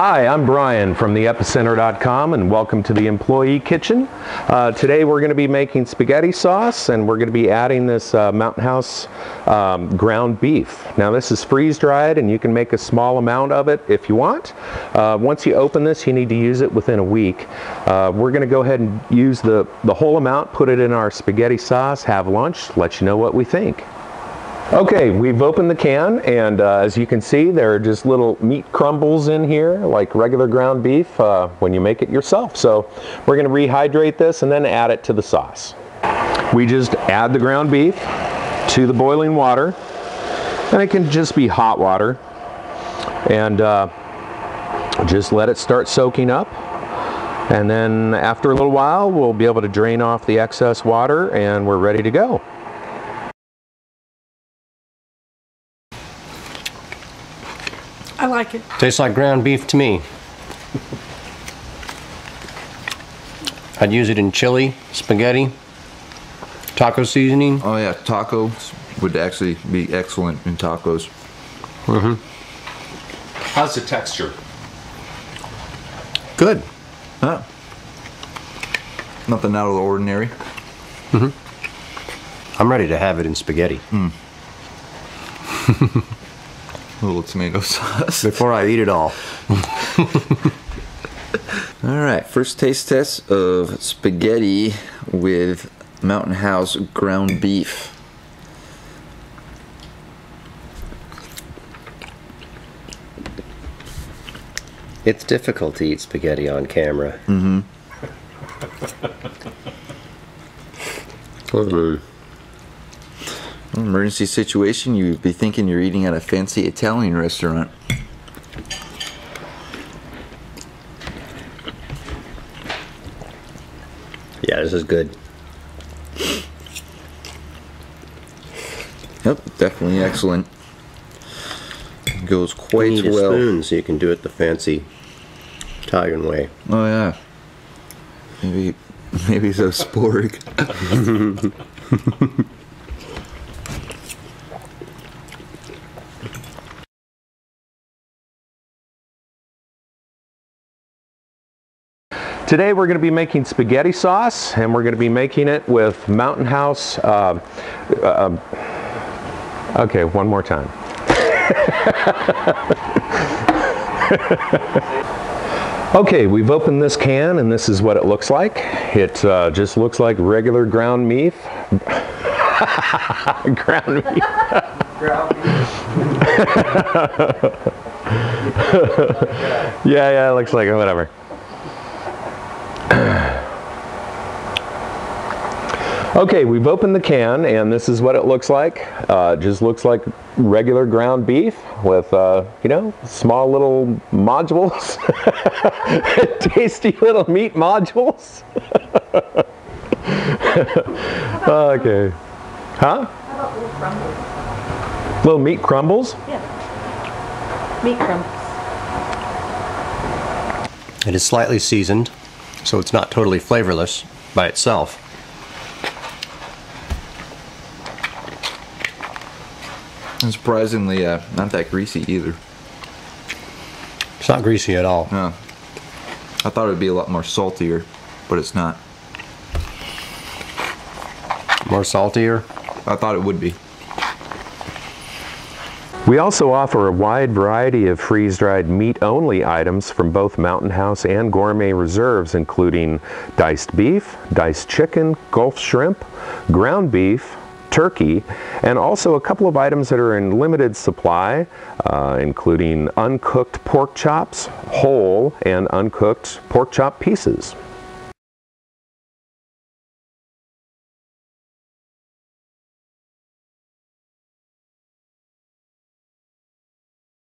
Hi, I'm Bryan from theepicenter.com and welcome to the Employee Kitchen. Uh, today we're going to be making spaghetti sauce and we're going to be adding this uh, Mountain House um, ground beef. Now this is freeze dried and you can make a small amount of it if you want. Uh, once you open this you need to use it within a week. Uh, we're going to go ahead and use the, the whole amount, put it in our spaghetti sauce, have lunch, let you know what we think. Okay, we've opened the can and uh, as you can see there are just little meat crumbles in here like regular ground beef uh, when you make it yourself. So we're going to rehydrate this and then add it to the sauce. We just add the ground beef to the boiling water and it can just be hot water and uh, just let it start soaking up and then after a little while we'll be able to drain off the excess water and we're ready to go. I like it. Tastes like ground beef to me. I'd use it in chili, spaghetti, taco seasoning. Oh yeah, tacos would actually be excellent in tacos. Mm-hmm. How's the texture? Good. Huh? Nothing out of the ordinary. Mm-hmm. I'm ready to have it in spaghetti. A little tomato sauce. Before I eat it all. All right, first taste test of spaghetti with Mountain House ground beef. It's difficult to eat spaghetti on camera. Mm-hmm. Emergency situation, you'd be thinking you're eating at a fancy Italian restaurant. Yeah, this is good. Yep, definitely excellent. Goes You quite need a well. spoon so you can do it the fancy Italian way. Oh yeah. Maybe maybe so spork. Today we're going to be making spaghetti sauce and we're going to be making it with Mountain House. Uh, uh, okay, one more time. okay, we've opened this can and this is what it looks like. It uh, just looks like regular ground beef. ground beef. yeah, yeah, it looks like whatever. Okay, we've opened the can and this is what it looks like. Uh, it just looks like regular ground beef with, uh, you know, small little modules. Tasty little meat modules. okay. Huh? How about little crumbles? Little meat crumbles? Yeah. Meat crumbles. It is slightly seasoned, so it's not totally flavorless by itself. And surprisingly, uh, not that greasy either. It's not greasy at all. No. I thought it would be a lot more saltier, but it's not. More saltier. I thought it would be. We also offer a wide variety of freeze-dried meat-only items from both Mountain House and Gourmet Reserves, including diced beef, diced chicken, Gulf shrimp, ground beef, turkey, and also a couple of items that are in limited supply, uh, including uncooked pork chops, whole and uncooked pork chop pieces.